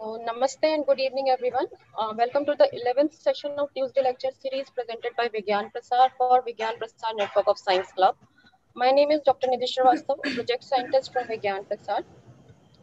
So, namaste and good evening, everyone. Uh, welcome to the 11th session of Tuesday lecture series presented by Vigyan Prasar for Vigyan Prasar Network of Science Club. My name is Dr. Nidhi Srivastav, project scientist from Vigyan Prasar,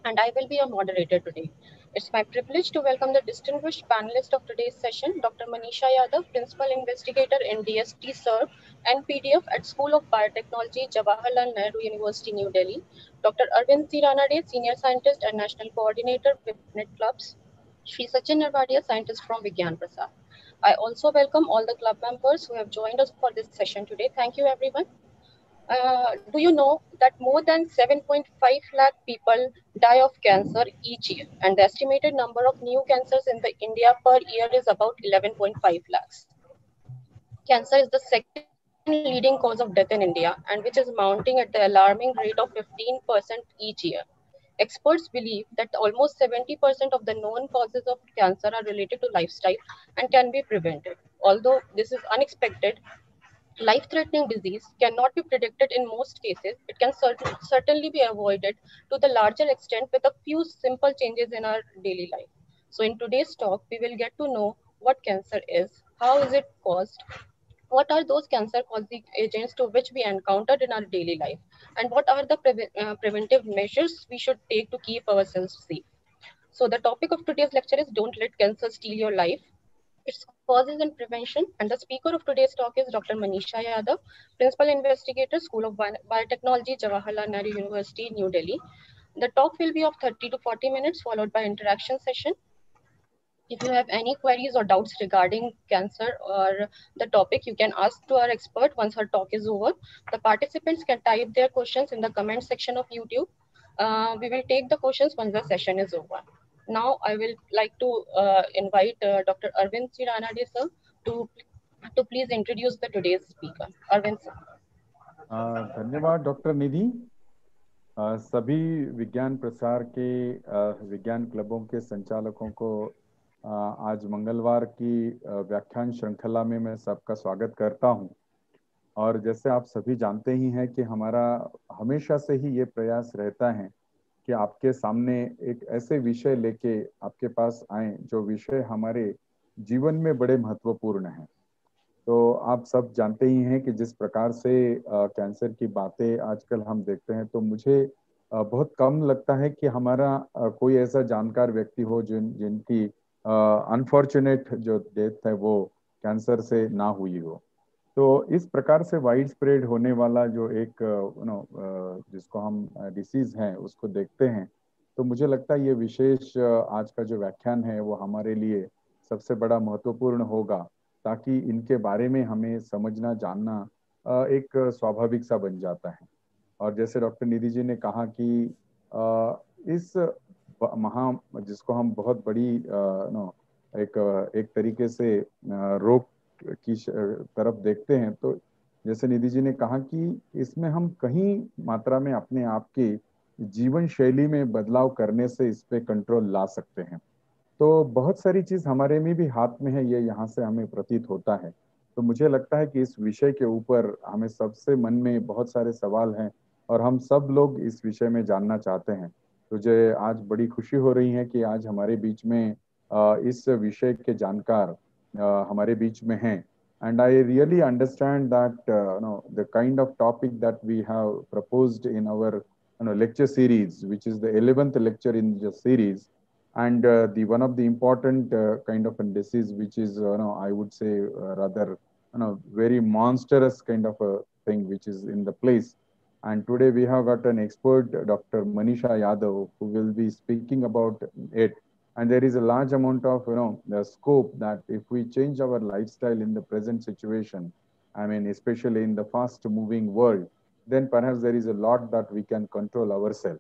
and I will be your moderator today. It's my privilege to welcome the distinguished panelist of today's session, Dr. Manisha Yadav, Principal Investigator in DST and PDF at School of Biotechnology, Jawaharlal Nehru University, New Delhi, Dr. Arvind C. Ranade, Senior Scientist and National Coordinator with Net Clubs, Sri Sachin Narvadia, Scientist from Vigyan Prasar. I also welcome all the club members who have joined us for this session today. Thank you, everyone. Uh, do you know that more than 7.5 lakh people die of cancer each year? And the estimated number of new cancers in the india per year is about 11.5 lakhs. Cancer is the second leading cause of death in india and which is mounting at the alarming rate of 15% each year. Experts believe that almost 70% of the known causes of cancer are related to lifestyle and can be prevented although this is unexpected life-threatening disease cannot be predicted in most cases, it can cert- certainly be avoided to the larger extent with a few simple changes in our daily life. So in today's talk, we will get to know what cancer is, how is it caused, what are those cancer causing agents to which we encountered in our daily life, and what are the pre- uh, preventive measures we should take to keep ourselves safe. So the topic of today's lecture is Don't Let Cancer Steal Your Life its causes and prevention. And the speaker of today's talk is Dr. Manisha Yadav, Principal Investigator, School of Biotechnology, Jawaharlal Nehru University, New Delhi. The talk will be of 30 to 40 minutes, followed by interaction session. If you have any queries or doubts regarding cancer or the topic, you can ask to our expert once her talk is over. The participants can type their questions in the comment section of YouTube. Uh, we will take the questions once the session is over. Now I will like to uh, invite uh, Dr. Arvind Siranade sir to to please introduce the today's speaker. Arvind sir. धन्यवाद doctor Nidhi सभी विज्ञान प्रसार के विज्ञान क्लबों के संचालकों को आज मंगलवार की व्याख्यान श्रृंखला में मैं सबका स्वागत करता हूँ और जैसे आप सभी जानते ही हैं कि हमारा हमेशा से ही ये प्रयास रहता है कि आपके सामने एक ऐसे विषय लेके आपके पास आए जो विषय हमारे जीवन में बड़े महत्वपूर्ण हैं। तो आप सब जानते ही हैं कि जिस प्रकार से कैंसर की बातें आजकल हम देखते हैं तो मुझे आ, बहुत कम लगता है कि हमारा आ, कोई ऐसा जानकार व्यक्ति हो जिन जिनकी अनफॉर्चुनेट जो डेथ है वो कैंसर से ना हुई हो। तो इस प्रकार से वाइड स्प्रेड होने वाला जो एक नो जिसको हम डिसीज है, उसको देखते हैं तो मुझे लगता है ये विशेष आज का जो व्याख्यान है, वो हमारे लिए सबसे बड़ा महत्वपूर्ण होगा, ताकि इनके बारे में हमें समझना, जानना एक स्वाभाविक सा बन जाता है। और जैसे डॉक्टर निधि जी ने कहा कि इस महा, जिसको हम बहुत बड़ी नो एक एक तरीके से रोग की तरफ़ देखते हैं तो जैसे निधि जी ने कहा कि इसमें हम कहीं मात्रा में अपने आप के जीवन शैली में बदलाव करने से इस पे कंट्रोल ला सकते हैं। तो बहुत सारी चीज़ हमारे में भी हाथ में है, ये यहाँ से हमें प्रतीत होता है। तो मुझे लगता है कि इस विषय के ऊपर हमें सबसे मन में बहुत सारे सवाल हैं और हम सब लोग इस विषय में जानना चाहते हैं। मुझे तो आज बड़ी खुशी हो रही है कि आज हमारे बीच में इस विषय के जानकार हमारे बीच में हैं and i really understand that uh, you know the kind of topic that we have proposed in our you know lecture series which is the 11th lecture in the series and uh, the one of the important uh, kind of a disease which is you know i would say rather you know very monstrous kind of a thing which is in the place and today we have got an expert dr manisha yadav who will be speaking about it and there is a large amount of you know the scope that if we change our lifestyle in the present situation i mean especially in the fast moving world then perhaps there is a lot that we can control ourselves.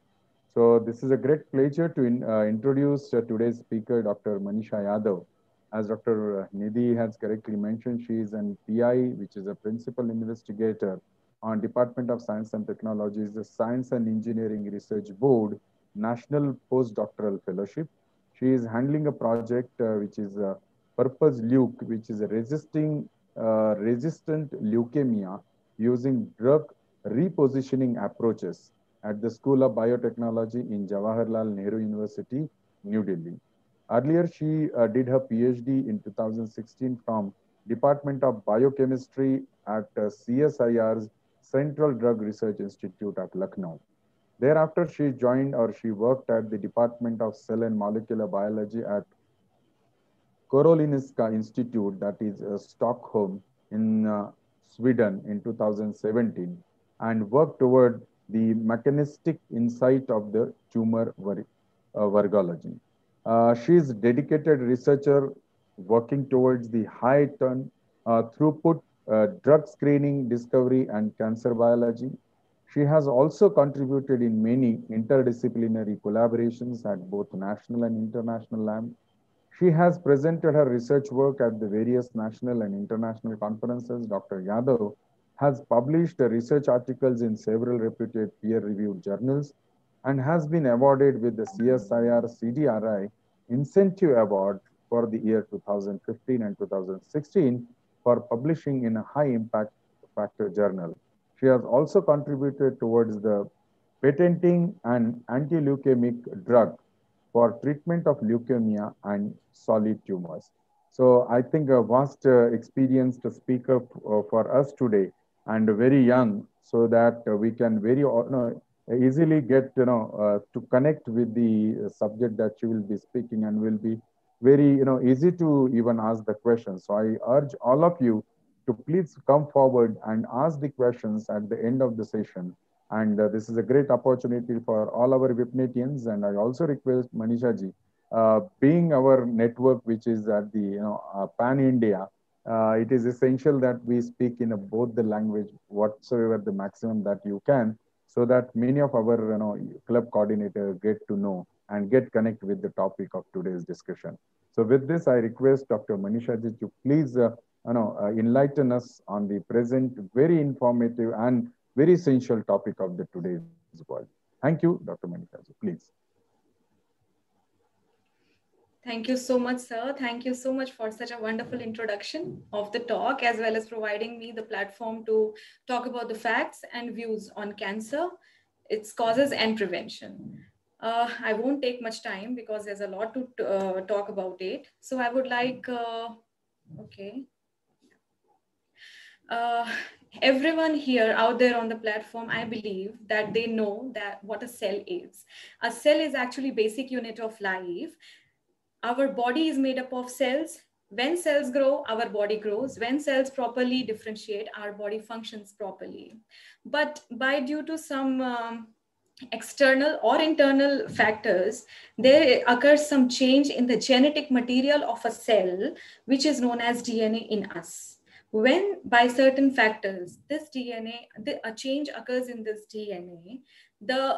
So this is a great pleasure to in, uh, introduce uh, today's speaker dr manisha yadav. As dr nidhi has correctly mentioned she is an pi which is a principal investigator on department of science and technologies the science and engineering research board national postdoctoral fellowship she is handling a project uh, which is uh, Purpose Luke, which is a resisting uh, resistant leukemia using drug repositioning approaches at the School of Biotechnology in Jawaharlal Nehru University, New Delhi. Earlier, she uh, did her PhD in 2016 from Department of Biochemistry at uh, CSIR's Central Drug Research Institute at Lucknow. Thereafter, she joined or she worked at the Department of Cell and Molecular Biology at Karolinska Institute, that is uh, Stockholm in uh, Sweden in 2017, and worked toward the mechanistic insight of the tumor vir uh, virology. Uh, she is dedicated researcher working towards the high turn uh, throughput uh, drug screening, discovery, and cancer biology. She has also contributed in many interdisciplinary collaborations at both national and international labs. She has presented her research work at the various national and international conferences. Dr. Yadav has published research articles in several reputed peer-reviewed journals and has been awarded with the CSIR CDRI Incentive Award for the year 2015 and 2016 for publishing in a high impact factor journal. She has also contributed towards the patenting an anti-leukemic drug for treatment of leukemia and solid tumors. So I think a vast uh, experienced speaker uh, for us today and very young so that uh, we can very you know, easily get you know uh, to connect with the subject that you will be speaking and will be very you know easy to even ask the questions so i urge all of you to please come forward and ask the questions at the end of the session and uh, this is a great opportunity for all our Vipnetians and i also request manisha ji uh, being our network which is at the you know uh, pan india uh, it is essential that we speak in a, both the language whatsoever the maximum that you can so that many of our you know, club coordinators get to know and get connect with the topic of today's discussion. So with this, I request Dr. Manisha ji to please uh, you know, uh, enlighten us on the present very informative and very essential topic of the today's world. Thank you, Dr. Manisha ji, please. Thank you so much, sir. Thank you so much for such a wonderful introduction of the talk, as well as providing me the platform to talk about the facts and views on cancer, its causes and prevention. Uh, I won't take much time because there's a lot to uh, talk about it. So I would like, uh, okay. Uh, everyone here out there on the platform, I believe that they know that what a cell is. A cell is actually basic unit of life our body is made up of cells. When cells grow, our body grows. When cells properly differentiate, our body functions properly. But by due to some um, external or internal factors, there occurs some change in the genetic material of a cell, which is known as DNA in us. When by certain factors, this DNA, the, a change occurs in this DNA, the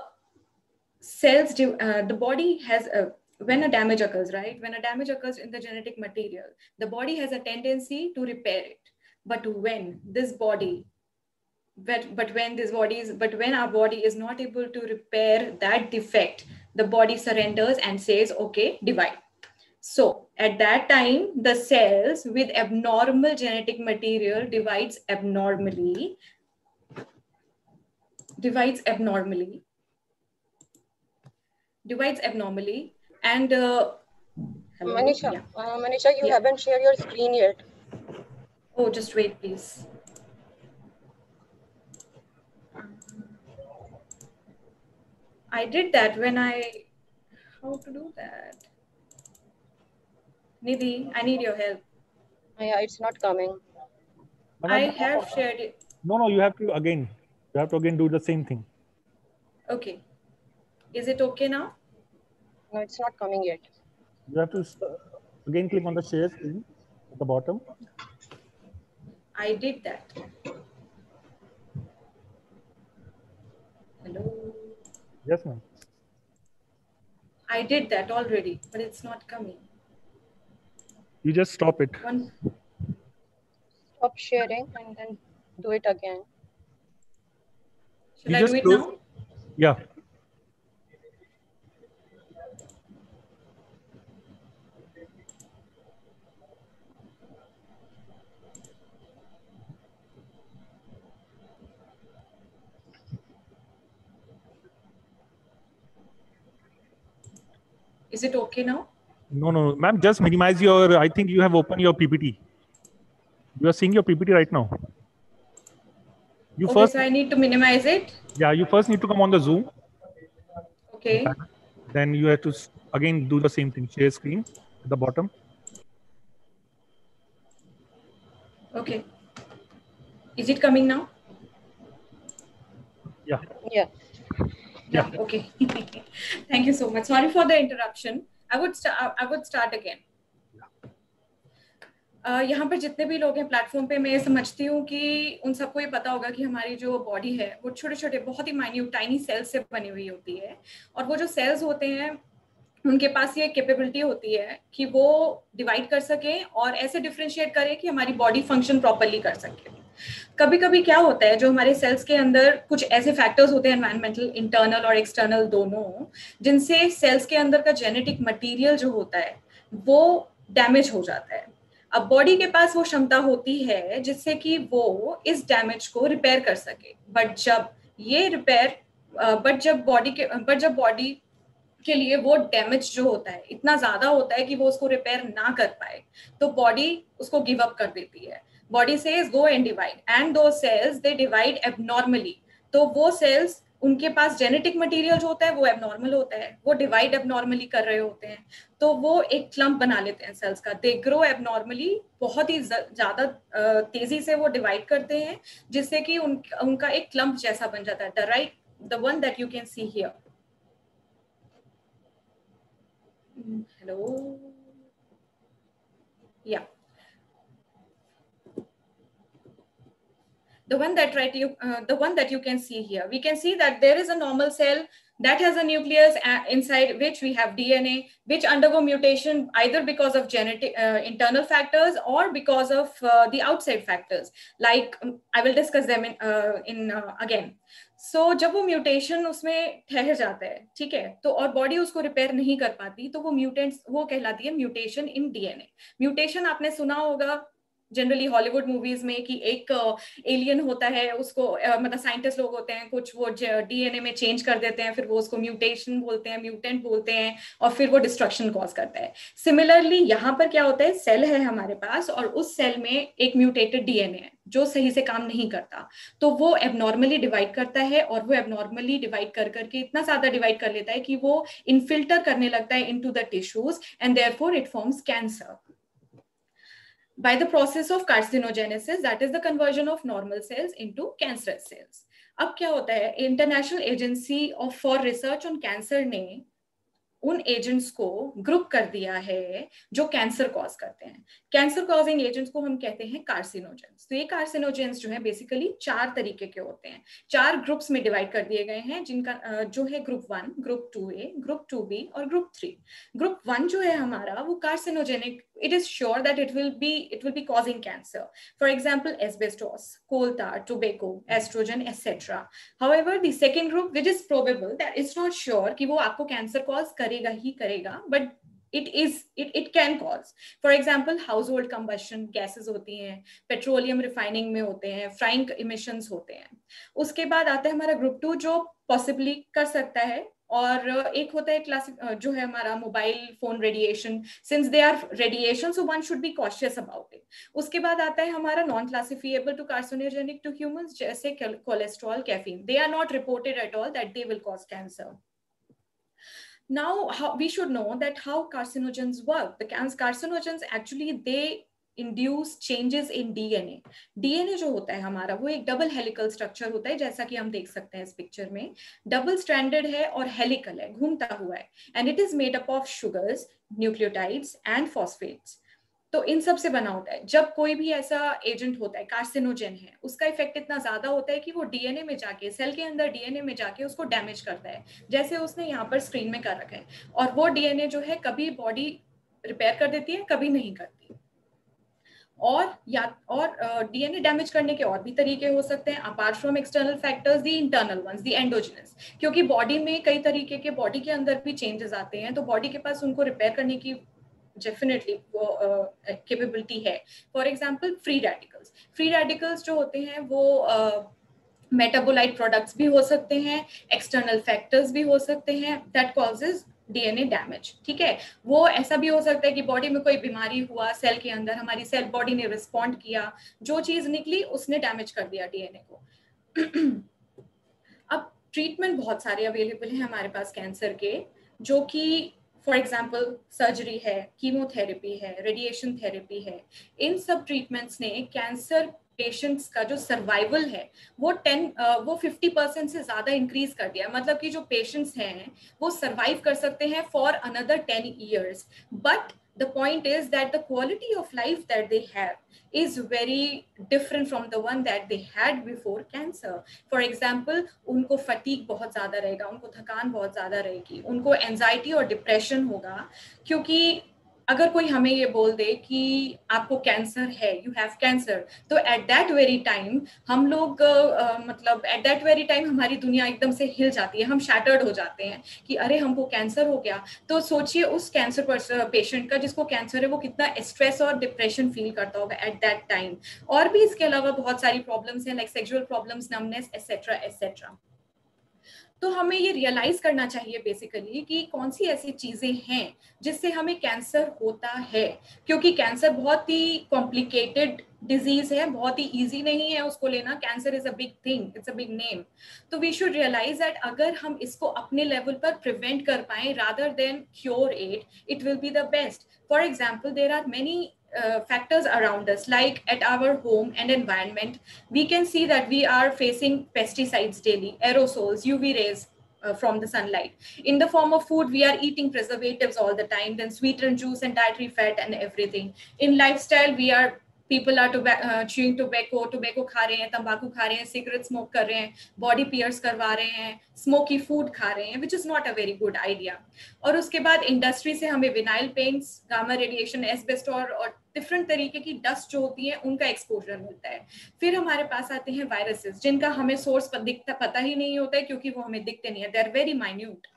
cells, uh, the body has a when a damage occurs, right? When a damage occurs in the genetic material, the body has a tendency to repair it. But when this body, but, but when this body is, but when our body is not able to repair that defect, the body surrenders and says, okay, divide. So at that time, the cells with abnormal genetic material divides abnormally, divides abnormally, divides abnormally and uh, Manisha, yeah. uh, Manisha, you yeah. haven't shared your screen yet. Oh, just wait, please. I did that when I, how to do that? Nidhi, I need your help. Yeah, it's not coming. I have shared it. No, no, you have to again. You have to again do the same thing. Okay. Is it okay now? No, it's not coming yet. You have to again click on the share screen at the bottom. I did that. Hello. Yes, ma'am. I did that already, but it's not coming. You just stop it. One. Stop sharing and then do it again. Should you I do it close? now? Yeah. Is it okay now? No, no, ma'am, just minimize your, I think you have opened your PPT. You are seeing your PPT right now. You okay, first, so I need to minimize it. yeah, you first need to come on the Zoom. Okay. Then you have to again do the same thing, share screen at the bottom. Okay. Is it coming now? Yeah, Yeah. yeah. Okay. Thank you so much. Sorry for the interruption. I would start. I would start again. Uh, यहाँ पर जितने भी लोग हैं platform पे मैं समझती हूँ कि उन सबको ये पता होगा कि हमारी जो बॉडी है वो छोटे छोटे बहुत ही माइन्यूट टाइनी सेल्स से बनी हुई होती है और वो जो सेल्स होते हैं उनके पास ये कैपेबिलिटी होती है कि वो डिवाइड कर सके और ऐसे डिफ्रेंशिएट करें कि हमारी बॉडी फ़ंक्शन प्रॉपरली कर सके कभी कभी क्या होता है, जो हमारे सेल्स के अंदर कुछ ऐसे फैक्टर्स होते हैं एनवायरमेंटल इंटरनल और एक्सटर्नल दोनों, जिनसे सेल्स के अंदर का जेनेटिक मटेरियल जो होता है, वो डैमेज हो जाता है। अब बॉडी के पास वो क्षमता होती है, जिससे कि वो इस डैमेज को रिपेयर कर सके। बट जब ये रिपेयर बट जब बॉडी के बट जब बॉडी के लिए वो डैमेज जो होता है, इतना ज़्यादा होता है कि वो उसको रिपेयर ना कर पाए तो बॉडी उसको गिव अप कर देती है। Body says go and divide and two cells they divide abnormally तो वो सेल्स उनके पास जेनेटिक मटेरियल जो होता है वो एबनॉर्मल होता है। वो डिवाइड एबनॉर्मली कर रहे होते हैं। तो वो एक क्लम्प बना लेते हैं सेल्स का। दे ग्रो एबनॉर्मली बहुत ही ज़्यादा तेज़ी से वो डिवाइड करते हैं जिससे कि उन, उनका एक क्लम्प जैसा बन जाता है। The right the one that you can see here hello? Yeah. The one that right you uh, the one that you can see here we can see that there is a normal cell that has a nucleus uh, inside which we have dna which undergo mutation either because of genetic uh, internal factors or because of uh, the outside factors like um, i will discuss them in uh, in uh, again so so, जब वो mutation उसमें ठहर जाता है ठीक है तो और बॉडी उसको रिपेयर नहीं कर पाती तो वो म्यूटेंट्स वो कहलाती है म्यूटेशन इन डीएनए म्यूटेशन आपने सुना होगा जनरली हॉलीवुड मूवीज़ में कि एक एलियन होता है, उसको मतलब साइंटिस्ट लोग होते हैं, कुछ वो डीएनए में चेंज कर देते हैं, फिर वो उसको म्यूटेशन बोलते हैं म्यूटेंट बोलते हैं, और फिर वो डिस्ट्रक्शन कॉज करता है। सिमिलरली यहाँ पर क्या होता है सेल है हमारे पास, और उस सेल में एक म्यूटेटेड डीएनए है, जो सही से काम नहीं करता। तो वो एबनॉर्मली डिवाइड करता है, और वो एबनॉर्मली डिवाइड कर, करके इतना ज़्यादा डिवाइड कर लेता है कि वो इनफिल्टर करने लगता है into the tissues and therefore it forms cancer by the process of carcinogenesis, that is the conversion of normal cells into cancerous cells. अब क्या होता है? International agency of for research on cancer ने उन agents को group कर दिया है जो कैंसर कॉज करते हैं। कैंसर कॉजिंग एजेंट्स को हम कहते हैं कार्सिनोजेंस तो ये कार्सिनोजेंस जो है बेसिकली चार तरीके के होते हैं। चार ग्रुप्स में डिवाइड कर दिए गए हैं, जिनका जो है group one group two A group two B और ग्रुप थ्री ग्रुप वन जो है हमारा, वो carcinogenic it is sure that it will be it will be causing cancer for example asbestos coal tar tobacco estrogen etc however the second group which is probable that it's not sure कि वो आपको cancer cause करेगा ही करेगा but it is it, it can cause for example household combustion gases होती हैं petroleum refining में होते हैं frying emissions होते हैं उसके बाद आता है हमारा ग्रुप टू जो possibly कर सकता है और एक होता है क्लासिक जो है हमारा mobile phone radiation since they are radiation so one should be cautious about it उसके बाद आता है हमारा non classifiable to carcinogenic to humans जैसे cholesterol caffeine they are not reported at all that they will cause cancer now how, we should know that how carcinogens work. The can- carcinogens actually they induce changes in DNA DNA जो होता है हमारा, वो एक double helical structure होता है, जैसा कि हम देख सकते हैं इस पिक्चर में। डबल स्ट्रैंडेड है और हेलिकल है, घूमता हुआ है। And it is made up of sugars nucleotides and phosphates तो इन सबसे बना होता है। जब कोई भी ऐसा एजेंट होता है कार्सिनोजेन है, उसका इफ़ेक्ट इतना ज़्यादा होता है कि वो डीएनए में जाके सेल के अंदर डीएनए में जाके उसको डैमेज करता है, जैसे उसने यहाँ पर स्क्रीन में कर रखा है। और वो डीएनए जो है, कभी बॉडी रिपेयर कर देती है, कभी नहीं करती। और या और डीएनए डैमेज करने के और भी तरीके हो सकते हैं apart from external factors the internal ones the endogenous क्योंकि बॉडी में कई तरीके के बॉडी के अंदर भी चेंजेस आते हैं तो बॉडी के पास उनको रिपेयर करने की डेफिनेटली वो कैपेबिलिटी है। For example free radicals free radicals जो होते हैं वो मेटाबोलाइट uh, प्रोडक्ट्स भी हो सकते हैं एक्सटर्नल फैक्टर्स भी हो सकते हैं दैट कॉजेज डीएनए डैमेज, ठीक है? वो ऐसा भी हो सकता है कि बॉडी में कोई बीमारी हुआ सेल के अंदर हमारी सेल बॉडी ने रिस्पॉन्ड किया, जो चीज़ निकली, उसने डैमेज कर दिया डीएनए को। अब ट्रीटमेंट बहुत सारे अवेलेबल हैं हमारे पास कैंसर के, जो कि फॉर एग्ज़ाम्पल सर्जरी है कीमोथेरेपी है रेडिएशन थेरेपी है, इन सब ट्रीटमेंट्स ने कैंसर पेशेंट्स का जो सर्वाइवल है, वो टेन वो फिफ्टी परसेंट से ज़्यादा इंक्रीज कर दिया मतलब कि जो पेशेंट्स हैं, वो सर्वाइव कर सकते हैं for another ten years but the point is that the quality of life that they have is very different from the one that they had before cancer. For example, उनको fatigue बहुत ज़्यादा रहेगा, उनको थकान बहुत ज़्यादा रहेगी, उनको एंजाइटी और डिप्रेशन होगा, क्योंकि अगर कोई हमें ये बोल दे कि आपको कैंसर है यू हैव कैंसर तो एट दैट वेरी टाइम हम लोग uh, मतलब एट दैट वेरी टाइम हमारी दुनिया एकदम से हिल जाती है हम शैटर्ड हो जाते हैं कि अरे हमको कैंसर हो गया। तो सोचिए उस कैंसर पेशेंट का जिसको कैंसर है वो कितना स्ट्रेस और डिप्रेशन फील करता होगा एट दैट टाइम और भी इसके अलावा बहुत सारी प्रॉब्लम्स हैं like sexual problems numbness et cetera et cetera तो हमें ये रियलाइज़ करना चाहिए बेसिकली कि कौन सी ऐसी चीज़ें हैं जिससे हमें कैंसर होता है। क्योंकि कैंसर बहुत ही कॉम्प्लिकेटेड डिज़ीज़ है, बहुत ही इजी नहीं है उसको लेना। Cancer is a big thing it's a big name तो वी शुड रियलाइज़ दैट अगर हम इसको अपने लेवल पर प्रिवेंट कर पाए rather than cure it it will be the best for example there are many Uh, factors around us like at our home and environment we can see that we are facing pesticides daily aerosols uv rays uh, from the sunlight in the form of food we are eating preservatives all the time then sweetened juice and dietary fat and everything in lifestyle we are people are chewing tobacco tobacco खा रहे हैं तंबाकू खा रहे हैं cigarette smoke कर रहे हैं बॉडी पियर्स करवा रहे हैं स्मोकी फूड खा रहे हैं विच is not a very good idea और उसके बाद इंडस्ट्री से हमें विनाइल पेंट्स गामा रेडिएशन एसबेस्टोर और डिफरेंट तरीके की डस्ट जो होती है उनका एक्सपोजर मिलता है। फिर हमारे पास आते हैं वायरसेस जिनका हमें सोर्स दिखता पता ही नहीं होता है क्योंकि वो हमें दिखते नहीं है। दे आर वेरी माइन्यूट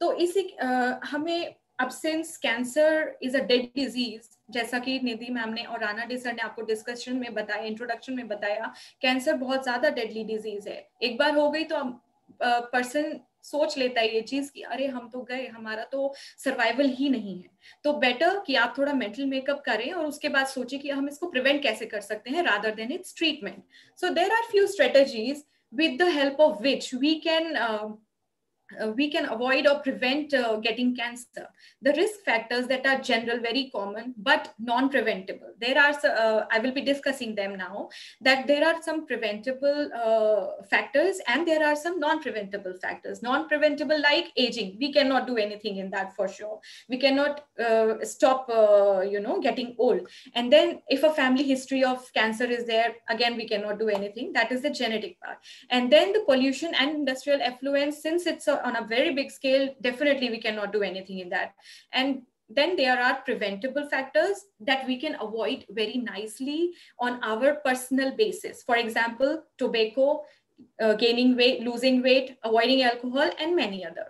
तो इसी आ, हमें अब since cancer is a dead disease जैसा कि निधि मैम ने और राना डी सर ने आपको डिस्कशन में बताया इंट्रोडक्शन में बताया कैंसर बहुत ज़्यादा डेडली डिज़ीज़ है। एक बार हो गई तो पर्सन सोच लेता है ये चीज़ कि अरे हम तो गए, हमारा तो सर्वाइवल ही नहीं है। तो बेटर कि आप थोड़ा मेंटल मेकअप करें और उसके बाद सोचें कि हम इसको प्रिवेंट कैसे कर सकते हैं rather than its treatment so there are few strategies with the help of which we can uh, we can avoid or prevent uh, getting cancer. The risk factors that are general, very common, but non-preventable. There are, uh, I will be discussing them now, that there are some preventable uh, factors and there are some non-preventable factors. Non-preventable like aging, we cannot do anything in that for sure. We cannot uh, stop, uh, you know, getting old. And then if a family history of cancer is there, again, we cannot do anything. That is the genetic part. And then the pollution and industrial effluence, since it's a on a very big scale, definitely we cannot do anything in that. And then there are preventable factors that we can avoid very nicely on our personal basis. For example, tobacco, uh, gaining weight, losing weight, avoiding alcohol, and many other.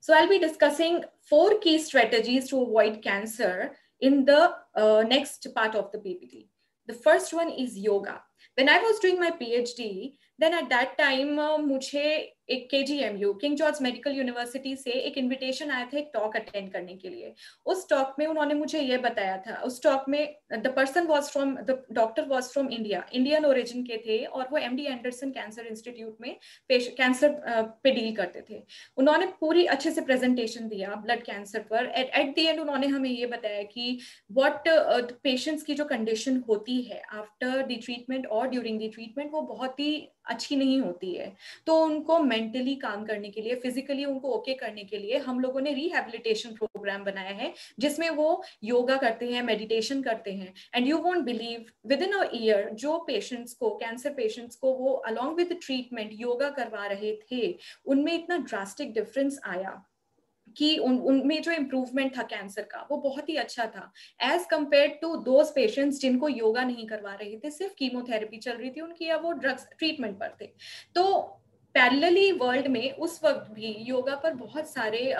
So I'll be discussing four key strategies to avoid cancer in the uh, next part of the PPT. The first one is yoga. When I was doing my PhD, then at that time uh, मुझे एक K G M U King George Medical University से एक invitation आया था एक talk attend करने के लिए। उस टॉक में उन्होंने मुझे ये बताया था, उस टॉक में the person was from the doctor was from India Indian origin के थे और वो M D Anderson Cancer Institute में कैंसर पे डील करते थे। उन्होंने पूरी अच्छे से प्रेजेंटेशन दिया ब्लड कैंसर पर। एट दी एंड उन्होंने हमें ये बताया कि वॉट पेशेंट्स की जो कंडीशन होती है आफ्टर द ट्रीटमेंट और ड्यूरिंग द ट्रीटमेंट वो बहुत ही अच्छी नहीं होती है। तो उनको मेंटली काम करने के लिए फिजिकली उनको ओके okay करने के लिए हम लोगों ने रिहेबिलिटेशन प्रोग्राम बनाया है, जिसमें वो योगा करते हैं मेडिटेशन करते हैं। And you won't believe within a year जो पेशेंट्स को कैंसर पेशेंट्स को वो अलॉन्ग विद ट्रीटमेंट योगा करवा रहे थे, उनमें इतना ड्रास्टिक डिफरेंस आया कि उन, उनमें जो इम्प्रूवमेंट था कैंसर का, वो बहुत ही अच्छा था। As compared to those patients जिनको योगा नहीं करवा रहे थे, सिर्फ़ कीमोथेरेपी चल रही थी, उनकी या वो ड्रग्स ट्रीटमेंट पर थे। तो पैरेलली वर्ल्ड में उस वक्त भी योगा पर बहुत सारे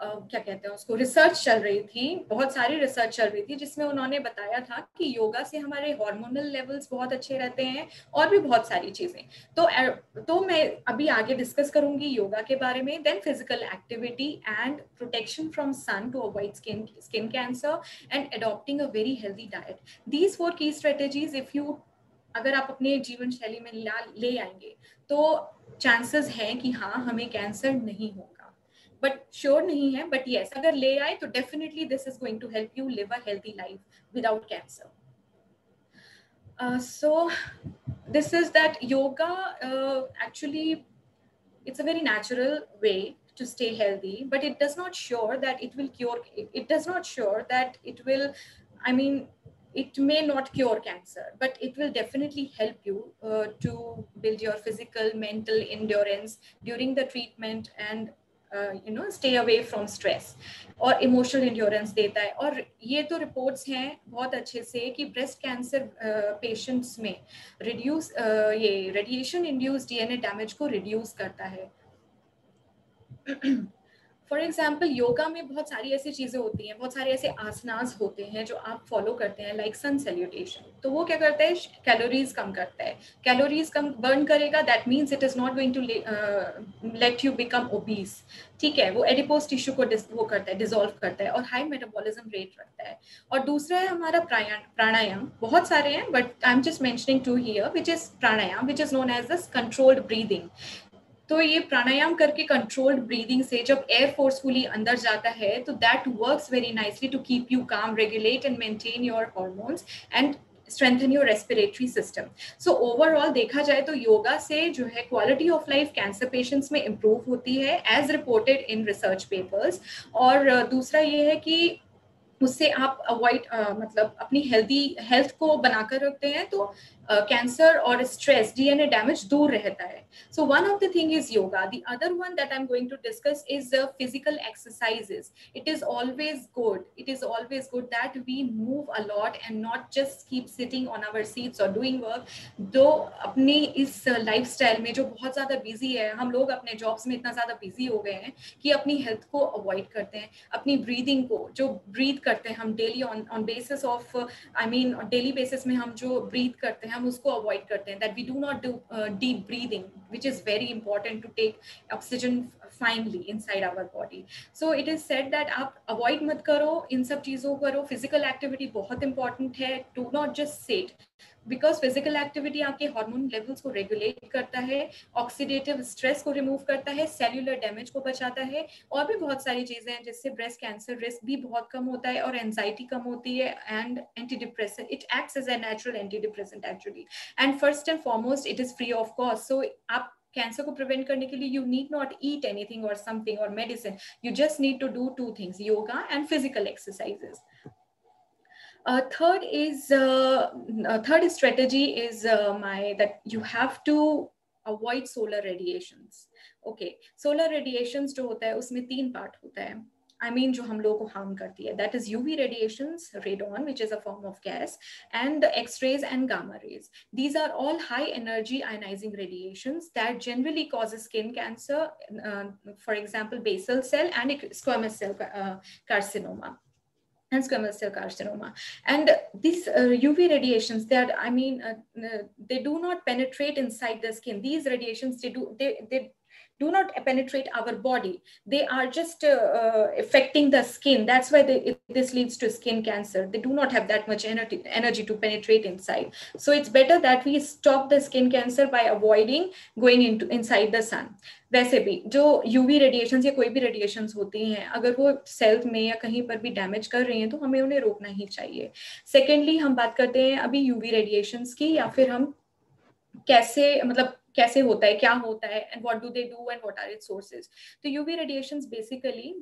क्या कहते हैं उसको, रिसर्च चल रही थी, बहुत सारी रिसर्च चल रही थी, जिसमें उन्होंने बताया था कि योगा से हमारे हार्मोनल लेवल्स बहुत अच्छे रहते हैं और भी बहुत सारी चीज़ें। तो तो मैं अभी आगे डिस्कस करूँगी योगा के बारे में then physical activity and protection from sun to avoid skin skin cancer and adopting a very healthy diet these four key strategies if you अगर आप अपने जीवन शैली में ला, ले आएँगे तो चांसेस हैं कि हाँ हमें कैंसर नहीं होगा। बट श्योर नहीं है बट यस अगर ले आए तो definitely this is going to help you live a healthy life without cancer so this is that yoga actually it's a very natural way to stay healthy but it does not sure that it will cure it does not sure that it will I mean it may not cure cancer but it will definitely help you uh, to build your physical mental endurance during the treatment and you know stay away from stress और emotional endurance देता है और ये तो reports हैं बहुत अच्छे से कि ब्रेस्ट कैंसर पेशेंट्स में रिड्यूस ये रेडिएशन इंड्यूस डीएनए डैमेज को रिड्यूस करता है फॉर एग्ज़ाम्पल योगा में बहुत सारी ऐसी चीज़ें होती हैं, बहुत सारे ऐसे आसनास होते हैं जो आप फॉलो करते हैं लाइक सन सेल्यूटेशन तो वो क्या करता है? कैलोरीज कम करता है. कैलोरीज कम बर्न करेगा that means it is not going to let you become obese ठीक है, वो एडिपोज टिश्यू को वो करता है डिजोल्व करता है और हाई मेटाबॉलिज्म रेट रखता है. और दूसरा है हमारा प्राणायाम. बहुत सारे हैं but I am just mentioning two here which is pranayama which is known as the controlled breathing तो ये प्राणायाम करके कंट्रोल्ड ब्रीदिंग से जब एयर फोर्सफुली अंदर जाता है तो that works very nicely to keep you calm regulate and maintain your hormones and strengthen your respiratory system so overall देखा जाए तो योगा से जो है quality of life cancer patients में इम्प्रूव होती है as reported in research papers और दूसरा ये है कि उससे आप अवॉइड मतलब अपनी हेल्दी हेल्थ को बनाकर रखते हैं तो कैंसर और स्ट्रेस डीएनए डैमेज दूर रहता है। So one of the thing is yoga the other one that I am going to discuss is physical exercises it is always good it is always good that we move a lot and not just keep sitting on our seats और doing work दो अपने इस life style में जो बहुत ज़्यादा busy है, हम लोग अपने जॉब्स में इतना ज़्यादा बिज़ी हो गए हैं कि अपनी हेल्थ को अवॉइड करते हैं। अपनी ब्रीदिंग को, जो ब्रीथ करते हैं हम daily on on basis of I mean daily basis में हम जो ब्रीथ करते हैं हम उसको अवॉइड करते हैं that we do not do deep breathing which is very important to take oxygen finally inside our body so it is said that आप अवॉइड मत करो, इन सब चीज़ों करो. फ़िज़िकल एक्टिविटी बहुत इंपॉर्टेंट है. Do not just sit because physical activity आपके हार्मोन लेवल्स को रेगुलेट करता है ऑक्सीडेटिव स्ट्रेस को रिमूव करता है सेल्यूलर डैमेज को बचाता है, और भी बहुत सारी चीज़ें हैं जिससे ब्रेस्ट कैंसर रिस्क भी बहुत कम होता है और एंजाइटी कम होती है and antidepressant it acts as a natural antidepressant actually and first and foremost it is free of cost so आप कैंसर को प्रिवेंट करने के लिए you need not eat anything और समथिंग और medicine you just need to do two things yoga and physical exercises Uh, third is uh, uh, third strategy is uh, my that you have to avoid solar radiations. Okay, solar radiations जो होता है उसमें तीन part होता है. I mean जो हम लोगों को harm करती है. That is UV radiations, radon, which is a form of gas, and the X-rays and gamma rays. These are all high energy ionizing radiations that generally causes skin cancer. Uh, for example, basal cell and squamous cell uh, carcinoma and squamous cell carcinoma. And these uh, UV radiations, are, I mean, uh, uh, they do not penetrate inside the skin. These radiations, they do, they, they do not penetrate our body. They are just uh, uh, affecting the skin. That's why they, it, this leads to skin cancer. They do not have that much energy, energy to penetrate inside. So it's better that we stop the skin cancer by avoiding going into inside the sun. वैसे भी जो UV radiation या कोई भी radiation होती हैं अगर वो सेल्फ में या कहीं पर भी डैमेज कर रही हैं तो हमें उन्हें रोकना ही चाहिए सेकेंडली हम बात करते हैं अभी यूवी रेडिएशन की या फिर हम कैसे मतलब कैसे होता है क्या होता है and what do they do and what are its sources तो यूवी रेडिएशंस बेसिकली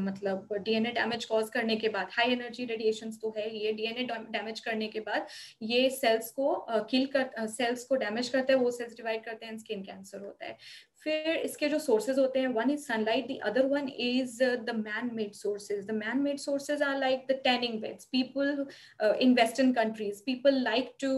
मतलब डीएनए डैमेज कॉज करने के बाद हाई एनर्जी रेडिएशन तो है ये डीएनए डैमेज करने के बाद ये सेल्स को किल uh, कर सेल्स uh, को डैमेज करता है वो सेल्स डिवाइड करते हैं स्किन कैंसर होता है। फिर इसके जो सोर्सेज होते हैं one is sunlight the other one is the man made sources the man made sources are like the tanning beds people in western countries people like to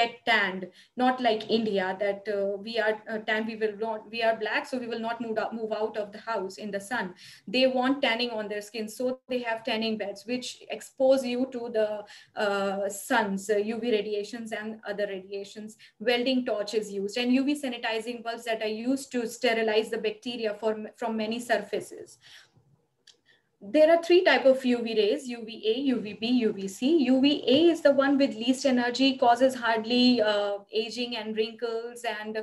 get stand not like India that uh, we are uh, tan, we will not, we are black, so we will not move out, move out of the house in the sun. They want tanning on their skin, so they have tanning beds, which expose you to the uh, sun's UV radiations and other radiations. Welding torch is used, and UV sanitizing bulbs that are used to sterilize the bacteria from, from many surfaces there are three type of UV rays, UVA, UVB, UVC. UVA is the one with least energy, causes hardly uh, aging and wrinkles and uh,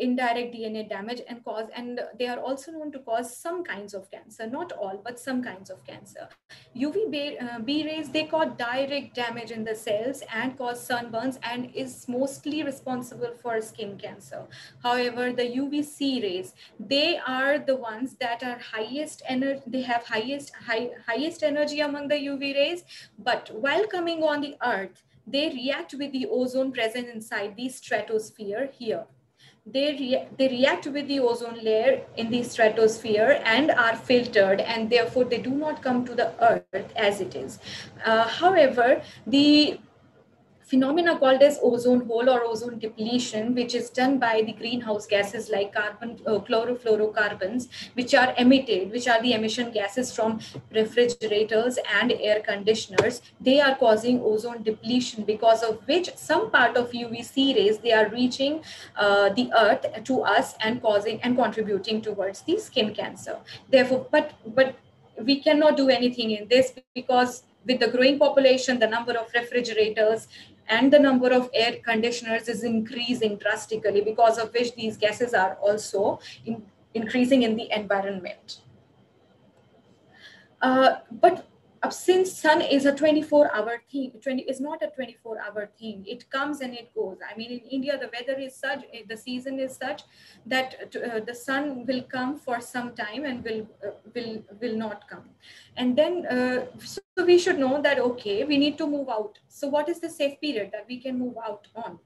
indirect DNA damage and cause, and they are also known to cause some kinds of cancer, not all, but some kinds of cancer. UVB uh, B rays, they cause direct damage in the cells and cause sunburns and is mostly responsible for skin cancer. However, the UVC rays, they are the ones that are highest energy, they have highest high, highest energy among the UV rays, but while coming on the earth, they react with the ozone present inside the stratosphere here. They, rea they react with the ozone layer in the stratosphere and are filtered and therefore they do not come to the earth as it is. Uh, however, the phenomena called as ozone hole or ozone depletion, which is done by the greenhouse gases like carbon, uh, chlorofluorocarbons, which are emitted, which are the emission gases from refrigerators and air conditioners. They are causing ozone depletion because of which some part of UVC rays, they are reaching uh, the earth to us and causing and contributing towards the skin cancer. Therefore, but, but we cannot do anything in this because with the growing population, the number of refrigerators and the number of air conditioners is increasing drastically because of which these gases are also in, increasing in the environment. Uh, but uh, since sun is a 24 hour thing 20 is not a 24 hour thing it comes and it goes. I mean in india the weather is such the season is such that uh, the sun will come for some time and will uh, will will not come. And then uh, so we should know that okay we need to move out. So what is the safe period that we can move out on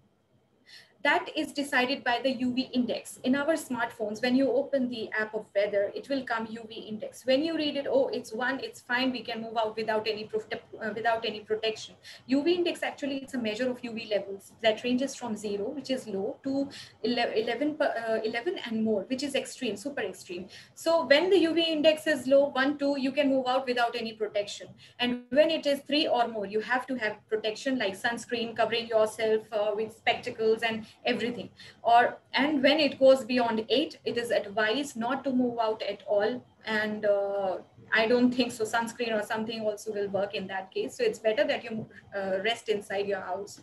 that is decided by the UV index. In our smartphones, when you open the app of weather, it will come UV index. When you read it, oh, it's one, it's fine, we can move out without any uh, without any protection. UV index actually it's a measure of UV levels that ranges from zero, which is low, to 11, uh, 11 and more, which is extreme, super extreme. So when the UV index is low, one, two, you can move out without any protection. And when it is three or more, you have to have protection like sunscreen, covering yourself uh, with spectacles and everything. Or and when it goes beyond eight it is advised not to move out at all. And uh, i don't think so. Sunscreen or something also will work in that case. So it's better that you uh, rest inside your house.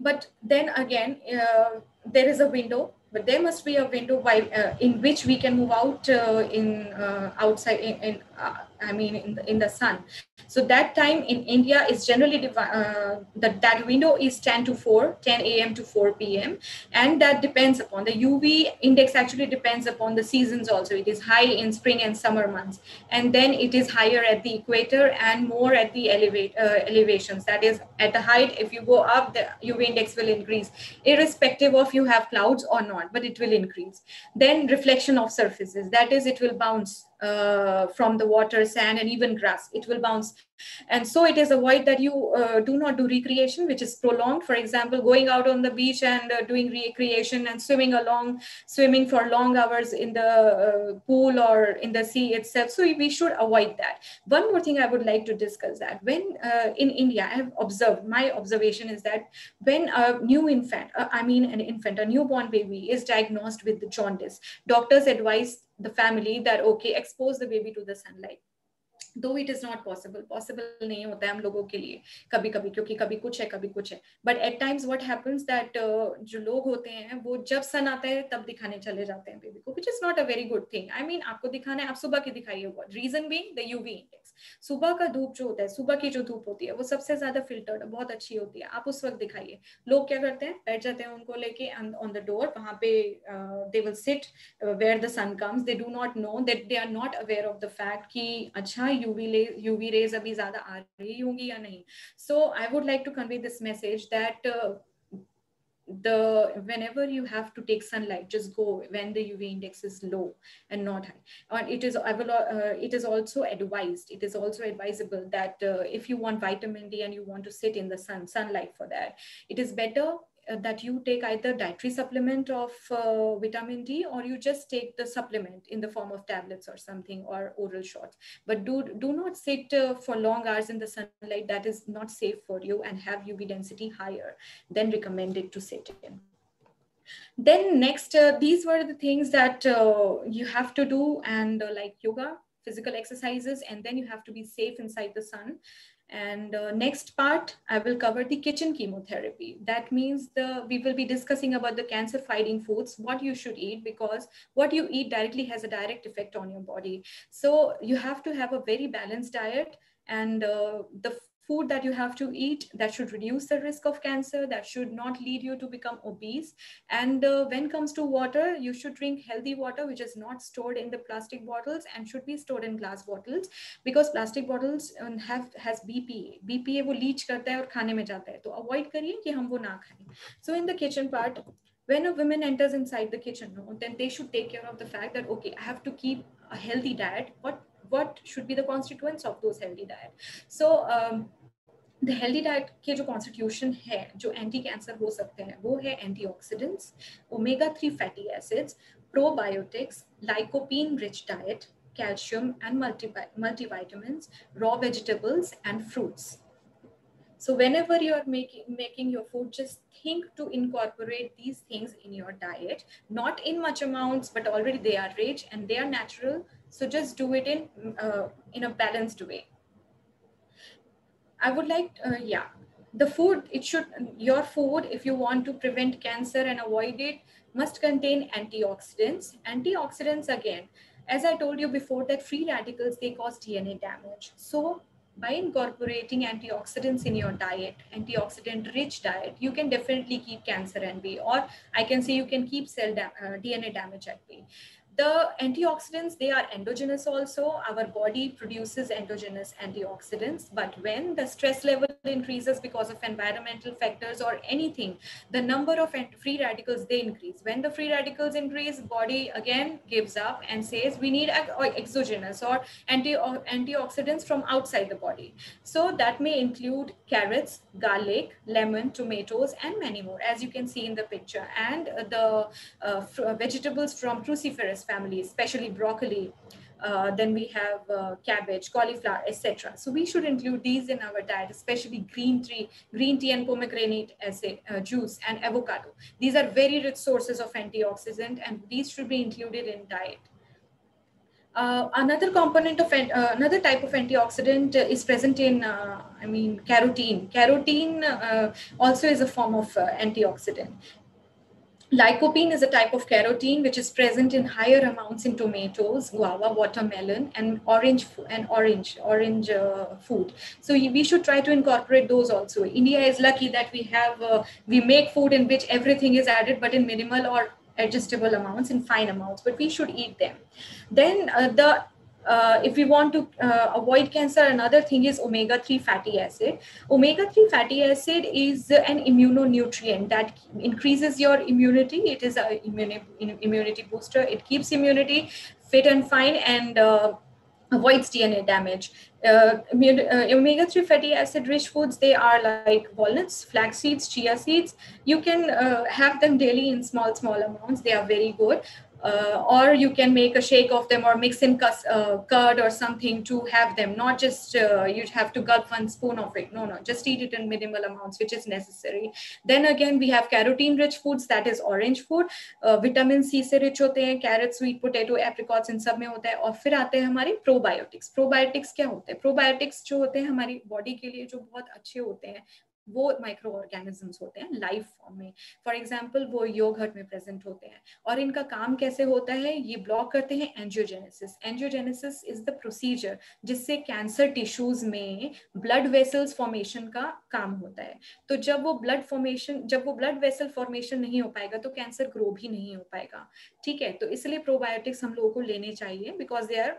But then again uh, there is a window. But there must be a window by, uh, in which we can move out uh, in uh, outside in, in I mean, in the, in the sun. So that time in India is generally uh, that that window is 10 to 4, 10 a.m. to 4 p.m. And that depends upon the UV index actually depends upon the seasons also. It is high in spring and summer months. And then it is higher at the equator and more at the elevate, uh, elevations. That is at the height, if you go up, the UV index will increase, irrespective of you have clouds or not, but it will increase. Then reflection of surfaces, that is, it will bounce uh, from the water, sand, and even grass. It will bounce and so it is avoid that you uh, do not do recreation which is prolonged. For example going out on the beach and uh, doing recreation and swimming along swimming for long hours in the uh, pool or in the sea itself. So we should avoid that. One more thing i would like to discuss that when uh, in india i have observed my observation is that when a new infant uh, i mean an infant a newborn baby is diagnosed with the jaundice doctors advise the family that okay expose the baby to the sunlight though it is not possible possible नहीं होता है हम लोगों के लिए कभी कभी क्योंकि कभी कुछ है, कभी कुछ है। But at times what happens that जो लोग होते हैं, वो जब सन आता है, तब दिखाने चले जाते हैं बेबी को which is not a very good thing I mean आपको दिखाना है, आप सुबह की दिखाइए reason being the UV index सुबह का धूप जो होता है, सुबह की जो धूप होती है, वो सबसे ज़्यादा फिल्टर्ड बहुत अच्छी होती है। आप उस वक्त दिखाइए। लोग क्या करते हैं? बैठ जाते हैं उनको लेके ऑन द डोर वहाँ पे they will sit where the sun comes they do not know that they are not aware of the fact कि अच्छा यूवी यूवी रेज अभी ज़्यादा आ रही होंगी या नहीं। So I would like to convey this message that the whenever you have to take sunlight just go when the uv index is low and not high. And it is I will, uh, it is also advised it is also advisable that uh, if you want vitamin d and you want to sit in the sun sunlight for that it is better that you take either dietary supplement of uh, vitamin D or you just take the supplement in the form of tablets or something or oral shots. But do, do not sit uh, for long hours in the sunlight. That is not safe for you and have UV density higher than recommended to sit in. Then next, uh, these were the things that uh, you have to do and uh, like yoga, physical exercises, and then you have to be safe inside the sun. And uh, next part, I will cover the kitchen chemotherapy. That means the we will be discussing about the cancer fighting foods, what you should eat, because what you eat directly has a direct effect on your body. So you have to have a very balanced diet and uh, the food that you have to eat that should reduce the risk of cancer that should not lead you to become obese. And uh, when comes to water you should drink healthy water which is not stored in the plastic bottles and should be stored in glass bottles because plastic bottles um, have has bpa bpa will leach karta hai aur khane mein jata hai to avoid kariye ki hum wo na khaye so in the kitchen part when a woman enters inside the kitchen no, then they should take care of the fact that okay i have to keep a healthy diet what what should be the constituents of those healthy diet? So um, healthy diet के जो constitution है जो anti cancer हो सकते हैं वो है antioxidants omega three fatty acids probiotics lycopene rich diet calcium and multi multivitamins raw vegetables and fruits so whenever you are making making your food just think to incorporate these things in your diet not in much amounts but already they are rich and they are natural so just do it in uh, in a balanced way I would like, uh, yeah, the food, it should, your food, if you want to prevent cancer and avoid it, must contain antioxidants. Antioxidants, again, as I told you before, that free radicals, they cause DNA damage. So by incorporating antioxidants in your diet, antioxidant rich diet, you can definitely keep cancer and bay, or I can say you can keep cell da uh, DNA damage at bay the antioxidants they are endogenous also. Our body produces endogenous antioxidants but when the stress level increases because of environmental factors or anything the number of free radicals they increase. When the free radicals increase body again gives up and says we need exogenous or anti antioxidants from outside the body. So that may include carrots garlic lemon tomatoes and many more as you can see in the picture. And the uh, vegetables from cruciferous family, especially broccoli. Uh, then we have uh, cabbage, cauliflower, etc. So we should include these in our diet, especially green tea, green tea and pomegranate uh, juice and avocado. These are very rich sources of antioxidant and these should be included in diet. Uh, another component of uh, another type of antioxidant is present in, uh, I mean, carotene. Carotene also is a form of antioxidant. Lycopene is a type of carotene which is present in higher amounts in tomatoes, guava, watermelon, and orange and orange orange uh, food. So we should try to incorporate those also. India is lucky that we have uh, we make food in which everything is added, but in minimal or adjustable amounts in fine amounts. But we should eat them. Then uh, the uh, if we want to uh, avoid cancer, another thing is omega-3 fatty acid. Omega-3 fatty acid is an immunonutrient that increases your immunity. It is an immuni immunity booster. It keeps immunity fit and fine and uh, avoids DNA damage. Uh, uh, omega-3 fatty acid rich foods, they are like walnuts, flax seeds, chia seeds. You can uh, have them daily in small, small amounts. They are very good uh, or you can make a shake of them or mix in cus- uh, curd or something to have them not just uh, you have to gulp one spoon of it no no just eat it in minimal amounts which is necessary then again we have carotene rich foods that is orange food uh, vitamin c से rich होते हैं carrot sweet potato apricots इन सब में होता है और फिर आते हैं हमारे probiotics probiotics क्या होते हैं probiotics जो होते हैं हमारी बॉडी के लिए जो बहुत अच्छे होते हैं वो माइक्रो ऑर्गेनिजम्स होते हैं लाइफ फॉर्म में। फॉर एग्ज़ाम्पल वो योगहट में प्रेजेंट होते हैं। और इनका काम कैसे होता है? ये ब्लॉक करते हैं angiogenesis angiogenesis is the procedure जिससे कैंसर टिश्यूज में ब्लड वेसल्स फॉर्मेशन का काम होता है। तो जब वो ब्लड फॉर्मेशन जब वो ब्लड वेसल फॉर्मेशन नहीं हो पाएगा तो कैंसर ग्रो भी नहीं हो पाएगा। ठीक है? तो इसलिए प्रोबायोटिक्स हम लोगों को लेने चाहिए because they are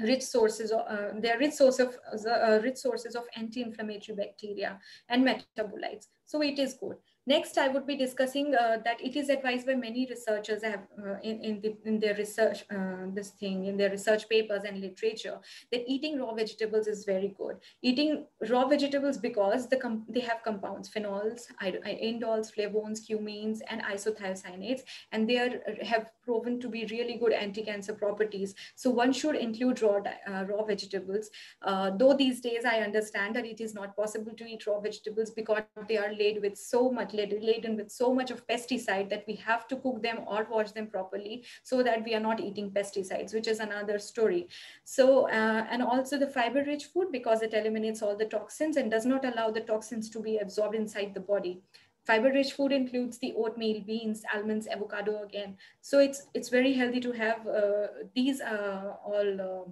rich sources of, uh, they are rich source of uh, rich sources of anti-inflammatory bacteria and metabolites. So it is good Next, I would be discussing uh, that it is advised by many researchers have, uh, in, in, the, in, their research, uh, this thing, in their research papers and literature, that eating raw vegetables is very good. Eating raw vegetables because the they have compounds, phenols, indoles, flavones, cumines, and isothiocyanates, and they are, have proven to be really good anti-cancer properties. So one should include raw, uh, raw vegetables. Uh, though these days I understand that it is not possible to eat raw vegetables because they are laid with so much laden with so much of pesticide that we have to cook them or wash them properly so that we are not eating pesticides, which is another story. So, uh, and also the fiber rich food because it eliminates all the toxins and does not allow the toxins to be absorbed inside the body. Fiber rich food includes the oatmeal, beans, almonds, avocado again. So it's, it's very healthy to have uh, these uh, all uh,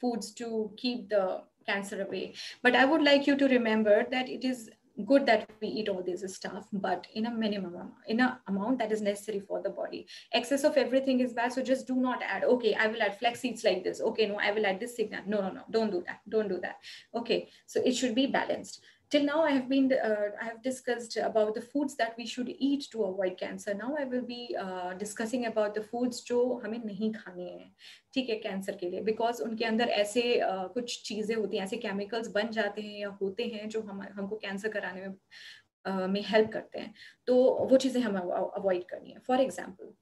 foods to keep the cancer away. But I would like you to remember that it is good that we eat all this stuff but in a minimum in a amount that is necessary for the body. Excess of everything is bad so just do not add okay i will add flax seeds like this. Okay no i will add this signal no no no don't do that. Don't do that. Okay so it should be balanced till now i have been uh, i have discussed about the foods that we should eat to avoid cancer now i will be uh, discussing about the foods jo hame nahi khane hain ठीक है cancer के लिए because उनके अंदर ऐसे uh, कुछ चीज़ें होती हैं ऐसे केमिकल्स बन जाते हैं या होते हैं जो हम हमको कैंसर कराने में uh, में हेल्प करते हैं तो वो चीज़ें हमें अवॉइड करनी है for example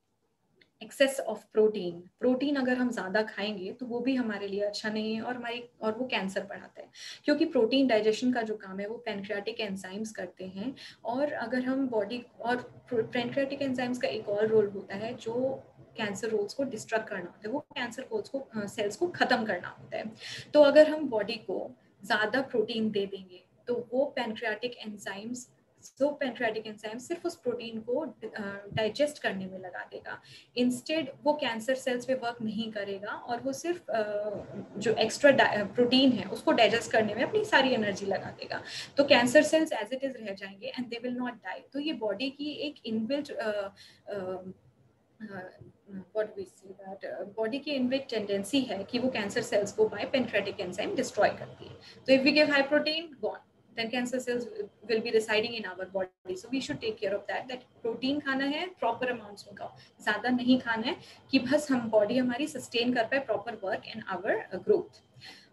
excess of protein protein अगर हम ज़्यादा खाएँगे तो वो भी हमारे लिए अच्छा नहीं है और हमारी, और वो कैंसर बढ़ाता है। क्योंकि प्रोटीन डाइजेशन का जो काम है, वो पेनक्रियाटिक एंजाइम्स करते हैं और अगर हम बॉडी और पेनक्रियाटिक एंजाइम्स का एक और रोल होता है, जो कैंसर रोल्स को डिस्ट्रक्ट करना होता है, वो कैंसर रोल्स को सेल्स को ख़त्म करना होता है। तो अगर हम बॉडी को ज़्यादा प्रोटीन दे देंगे तो वो pancreatic enzymes so pancreatic enzyme सिर्फ़ उस प्रोटीन को डाइजेस्ट करने में लगा देगा। इंस्टेड वो कैंसर सेल्स पे वर्क नहीं करेगा और वो सिर्फ़ जो एक्स्ट्रा प्रोटीन है, उसको डाइजेस्ट करने में अपनी सारी एनर्जी लगा देगा। तो cancer cells as it is रह जाएँगे and they will not die तो ये बॉडी की एक inbuilt what we see that की इनबिल्ट टेंडेंसी है कि वो कैंसर सेल्स को बाय पेंट्रेटिक एंजाइम डिस्ट्रॉय करती है। तो if we give high protein gone then cancer cells will be residing in our body so we should take care of that that protein खाना है proper amounts में खाओ ज़्यादा नहीं खाना है कि बस हम body हमारी sustain कर पाए proper work and our uh, growth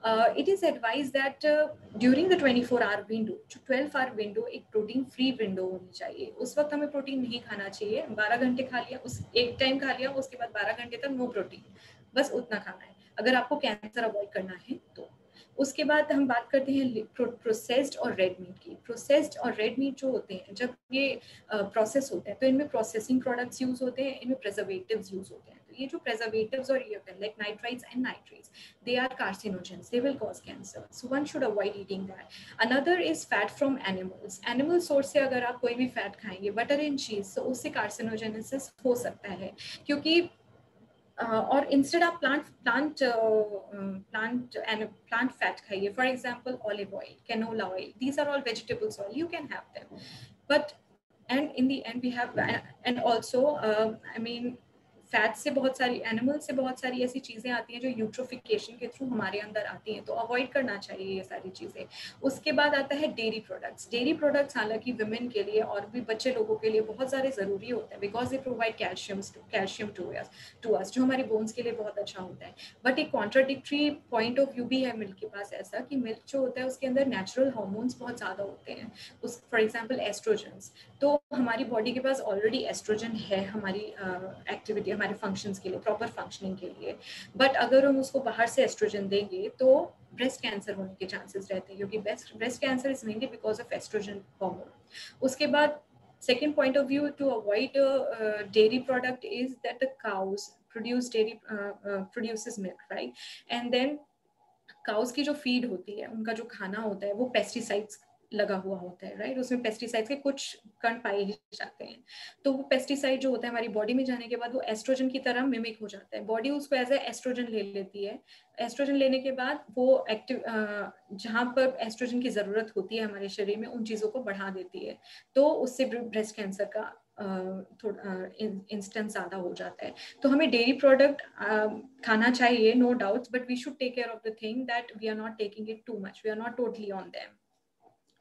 uh, it is advised that uh, during the 24 hour window 12 hour window एक protein free window होनी चाहिए उस वक्त हमें protein नहीं खाना चाहिए 12 घंटे खा लिया उस एक टाइम खा लिया उसके बाद 12 घंटे तक no protein बस उतना खाना है अगर आपको कैंसर अवॉइड करना है तो उसके बाद हम बात करते हैं प्रोसेस्ड और रेड मीट की। प्रोसेस्ड और रेड मीट जो होते हैं, जब ये प्रोसेस होते हैं तो इनमें प्रोसेसिंग प्रोडक्ट्स यूज़ होते हैं, इनमें प्रिजर्वेटिव्स यूज़ होते हैं। तो ये जो प्रिजर्वेटिव्स और ये होते हैं like nitrites and nitrates they are carcinogens they will cause cancer so one should avoid eating that another is fat from animals animal source से अगर आप कोई भी फैट खाएँगे बटर इन चीज़ तो उससे कार्सिनोजेनेसिस हो सकता है। क्योंकि uh, or instead of plant plant uh, um, plant and uh, plant fat for example olive oil canola oil these are all vegetable oil you can have them but and in the end we have and also uh, i mean fat से बहुत सारी animal से बहुत सारी ऐसी चीज़ें आती हैं जो यूट्रोफिकेशन के थ्रू हमारे अंदर आती हैं। तो अवॉइड करना चाहिए ये सारी चीज़ें। उसके बाद आता है डेयरी प्रोडक्ट्स डेयरी प्रोडक्ट्स हालाँकि वुमेन के लिए और भी बच्चे लोगों के लिए बहुत सारे ज़रूरी होते हैं because they provide calcium calcium to us to us जो हमारे बोन्स के लिए बहुत अच्छा होता है। बट एक कॉन्ट्राडिक्ट्री पॉइंट ऑफ़ व्यू भी है मिल्क के पास ऐसा कि मिल्क जो होता है उसके अंदर नेचुरल हॉर्मोन्स बहुत ज़्यादा होते हैं। उस फॉर एग्ज़ाम्पल एस्ट्रोजन्स तो हमारी बॉडी के पास ऑलरेडी एस्ट्रोजन है हमारी एक्टिविटी uh, फ़ंक्शंस के लिए प्रॉपर फंक्शनिंग के लिए। बट अगर हम उसको बाहर से एस्ट्रोजन देंगे तो ब्रेस्ट कैंसर होने के चांसेस रहते हैं क्योंकि breast breast cancer is mainly because of oestrogen hormone उसके बाद second point of view to avoid uh, uh, dairy product is that the cows produce dairy uh, uh, produces cows की जो feed होती है उनका जो खाना होता है वो पेस्टिसाइड्स लगा हुआ होता है राइट उसमें पेस्टिसाइड्स के कुछ कण पाए जाते हैं। तो वो पेस्टिसाइड जो होता है हमारी बॉडी में जाने के बाद वो एस्ट्रोजन की तरह मिमिक हो जाता है। बॉडी उसको एज ए एस्ट्रोजन ले लेती है। एस्ट्रोजन लेने के बाद वो एक्टिव जहाँ पर एस्ट्रोजन की ज़रूरत होती है हमारे शरीर में, उन चीज़ों को बढ़ा देती है। तो उससे ब्रेस्ट कैंसर का थोड़ा इंस्टेंस ज़्यादा हो जाता है। तो हमें डेयरी प्रोडक्ट खाना चाहिए no doubts but we should take care of the thing that we are not taking it too much we are not totally on them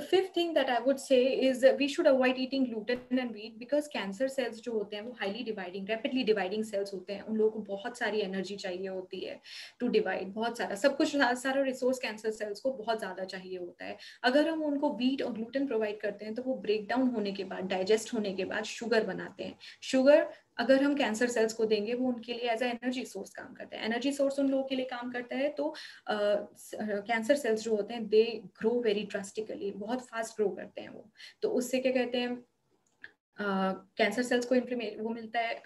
Fifth thing that I would say is that we should avoid eating gluten and wheat because cancer cells जो होते हैं वो highly dividing, rapidly dividing cells होते हैं उन लोगों को बहुत सारी energy चाहिए होती है to divide बहुत सारा सब कुछ सारा resource cancer cells को बहुत ज़्यादा चाहिए होता है अगर हम उनको wheat और gluten provide करते हैं तो वो break down होने के बाद digest होने के बाद sugar बनाते हैं sugar अगर हम कैंसर सेल्स को देंगे वो उनके लिए एज ए एनर्जी सोर्स काम करता है एनर्जी सोर्स उन लोगों के लिए काम करता है तो कैंसर uh, सेल्स जो होते हैं दे ग्रो वेरी ड्रास्टिकली बहुत फास्ट ग्रो करते हैं वो। तो उससे क्या कहते हैं कैंसर सेल्स को वो मिलता है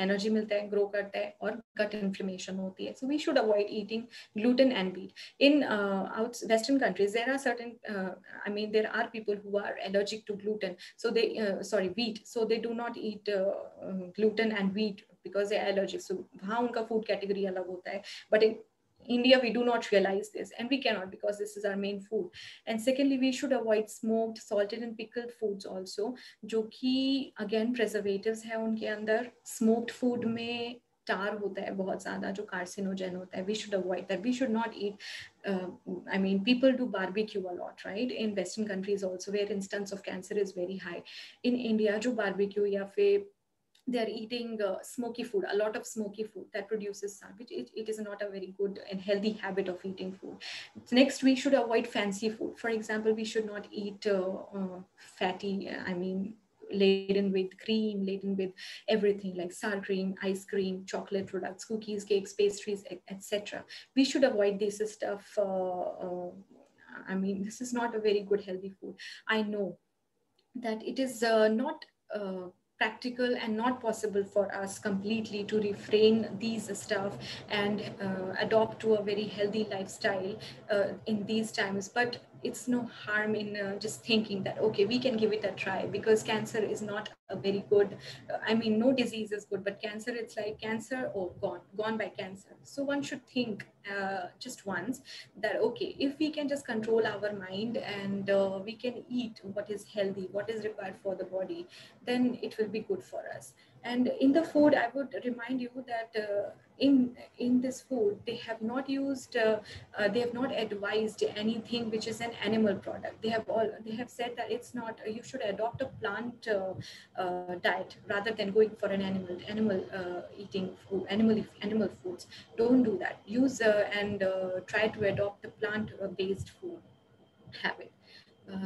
एनर्जी मिलता है ग्रो करता है और गट इन्फ्लेमेशन होती है। So we should avoid eating gluten and wheat in out western countries there are certain I mean there are people who are allergic to sorry wheat. So they do not eat uh, uh, gluten and wheat because they are allergic. So वहाँ उनका food category अलग होता है। But in India, we do not realize this, and we cannot because this is our main food. And secondly, we should avoid smoked, salted, and pickled foods also, जो कि again preservatives है उनके अंदर smoked food में tar होता है बहुत ज़्यादा जो carcinogen होता है we should avoid that we should not eat uh, I mean people do barbecue a lot right in western countries also where instance of cancer is very high in India जो barbecue या फिर they're eating uh, smoky food, a lot of smoky food that produces sun, which it, it is not a very good and healthy habit of eating food. Next, we should avoid fancy food. For example, we should not eat uh, uh, fatty, I mean, laden with cream, laden with everything like sour cream, ice cream, chocolate products, cookies, cakes, pastries, etc. We should avoid this stuff. Uh, uh, I mean, this is not a very good healthy food. I know that it is uh, not practical and not possible for us completely to refrain these stuff and uh, adopt to a very healthy lifestyle uh, in these times. But it's no harm in uh, just thinking that okay we can give it a try because cancer is not a very good i mean no disease is good but cancer it's like cancer or oh, gone gone by cancer. So one should think uh, just once that okay if we can just control our mind and uh, we can eat what is healthy what is required for the body then it will be good for us. And in the food, I would remind you that uh, in in this food, they have not used, uh, uh, they have not advised anything which is an animal product. They have all they have said that it's not. You should adopt a plant uh, uh, diet rather than going for an animal animal uh, eating food, animal animal foods. Don't do that. Use and try to adopt the plant based food habit.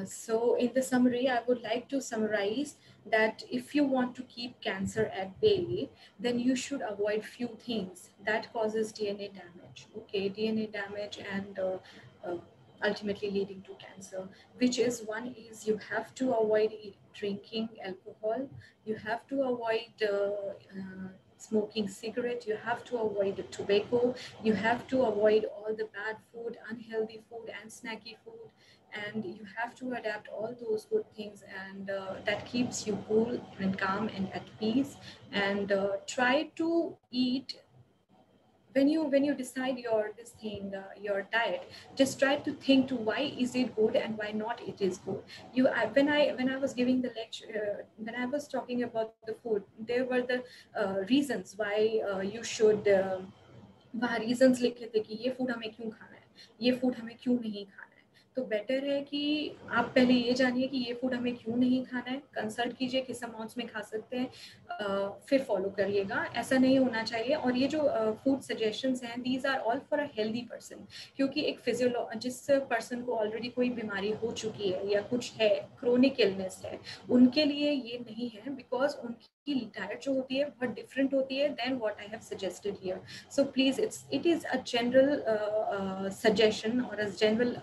So in the summary, I would like to summarize that if you want to keep cancer at bay, then you should avoid few things that causes DNA damage. Okay, DNA damage and uh, uh, ultimately leading to cancer, which is one is you have to avoid drinking alcohol, you have to avoid uh, uh smoking cigarette, you have to avoid tobacco, you have to avoid all the bad food, unhealthy food and snacky food and you have to adapt all those good things and uh, that keeps you cool and calm and at peace and uh, try to eat when you when you decide your this thing uh, your diet just try to think to why is it good and why not it is good you I, when i when i was giving the lecture uh, when i was talking about the food there were the uh, reasons why uh, you should वहाँ reasons लिखे थे कि ये food हमें क्यों खाना है ये फूड हमें क्यों नहीं खाना तो बेटर है कि आप पहले ये जानिए कि ये फ़ूड हमें क्यों नहीं खाना है। कंसल्ट कीजिए किस अमाउंट्स में खा सकते हैं फिर फॉलो करिएगा। ऐसा नहीं होना चाहिए। और ये जो फ़ूड सजेशंस हैं these are all for a healthy person क्योंकि एक फिजियोलॉ जिस पर्सन को ऑलरेडी कोई बीमारी हो चुकी है या कुछ है क्रोनिक इलनेस है, उनके लिए ये नहीं है बिकॉज़ उनकी की डाइट जो होती है बहुत डिफरेंट होती है then what I have suggested here so please it's it is a general suggestion और a general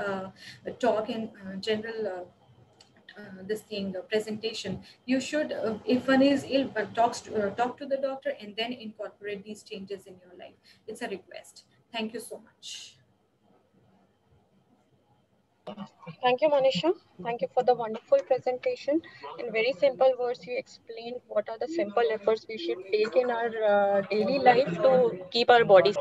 talk and uh, general uh, uh, this thing uh, presentation you should uh, if one is ill but talks to, talk to the doctor and then incorporate these changes in your life it's a request thank you so much Thank you, Manisha. Thank you for the wonderful presentation. In very simple words, you explained what are the simple efforts we should take in our uh, daily life to keep our bodies.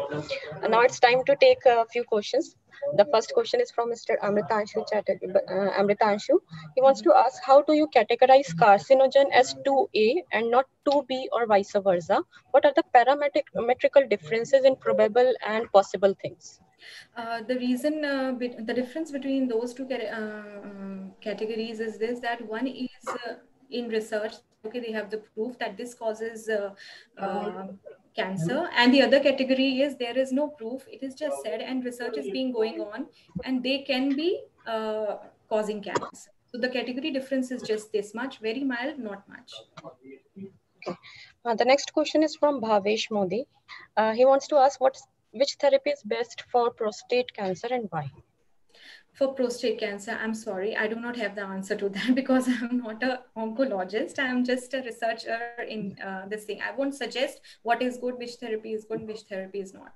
And now it's time to take a few questions. The first question is from Mr. Amritanshu Chatterjee. Uh, Amritanshu. He wants to ask, how do you categorize carcinogen as 2A and not 2B or vice versa? What are the parametrical differences in probable and possible things? Uh, the reason, uh, the difference between those two uh, categories is this that one is uh, in research, okay, they have the proof that this causes uh, cancer, and the other category is there is no proof, it is just said, and research is being going on, and they can be causing cancer. So the category difference is just this much, very mild, not much. Okay. Uh, the next question is from Bhavesh Modi. Uh, he wants to ask what which therapy is best for prostate cancer and why? For prostate cancer, I'm sorry, I do not have the answer to that because I'm not a oncologist. I'm just a researcher in uh, this thing. I won't suggest what is good, which therapy is good, which therapy is not.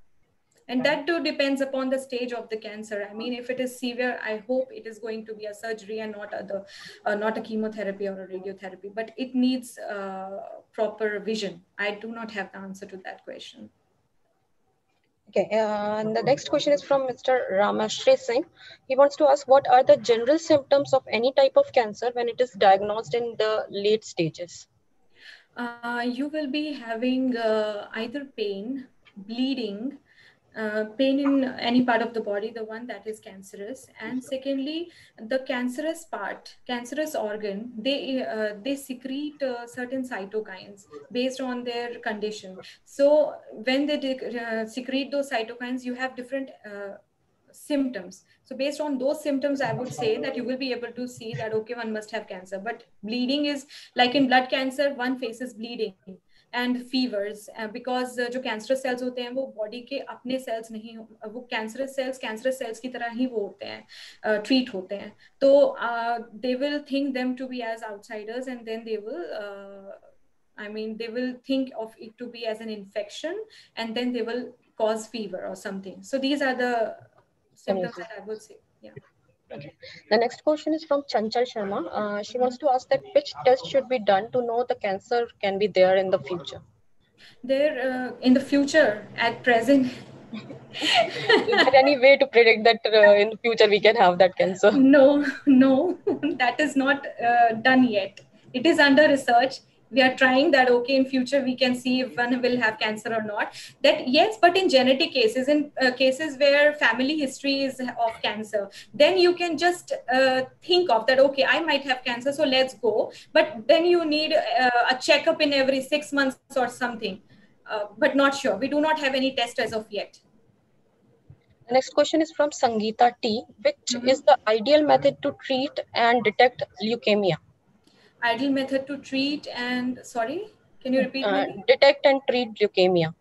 And that too depends upon the stage of the cancer. I mean, if it is severe, I hope it is going to be a surgery and not other, uh, not a chemotherapy or a radiotherapy. But it needs uh, proper vision. I do not have the answer to that question. Okay, uh, and the next question is from Mr. Ramashri Singh. He wants to ask what are the general symptoms of any type of cancer when it is diagnosed in the late stages? Uh, you will be having uh, either pain, bleeding, uh, pain in any part of the body, the one that is cancerous, and secondly, the cancerous part, cancerous organ, they uh, they secrete uh, certain cytokines based on their condition. So when they uh, secrete those cytokines, you have different uh, symptoms. So based on those symptoms, I would say that you will be able to see that okay, one must have cancer. But bleeding is like in blood cancer, one faces bleeding and fevers because जो cancer cells होते हैं वो body के अपने sales नहीं वो cancer cells cancer cells की तरह ही वो होते हैं ट्रीट uh, होते हैं। तो they will think them to be as outsiders and then they will I mean they will think of it to be as an infection and then they will cause fever और something so these are symptoms I would say या Okay. The next question is from Chanchal Sharma. Uh, she wants to ask that which test should be done to know the cancer can be there in the future? There, uh, in the future, at present. is there any way to predict that uh, in the future we can have that cancer? No, no, that is not uh, done yet. It is under research we are trying that okay in future we can see if one will have cancer or not that yes but in genetic cases in uh, cases where family history is of cancer then you can just uh, think of that okay i might have cancer so let's go but then you need uh, a checkup in every 6 months or something uh, but not sure we do not have any test as of yet the next question is from Sangeeta T. Which mm-hmm. is the ideal method to treat and detect leukemia? Ideal method to treat and sorry can you repeat uh, detect and treat leukemia.